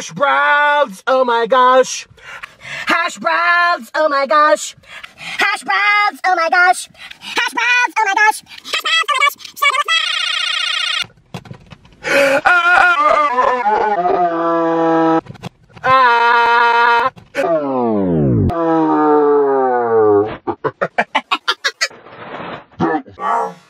Hash browns, oh my gosh. Hash browns, oh my gosh. Hash browns, oh my gosh. Hash browns, oh my gosh. Hash browns, oh my gosh.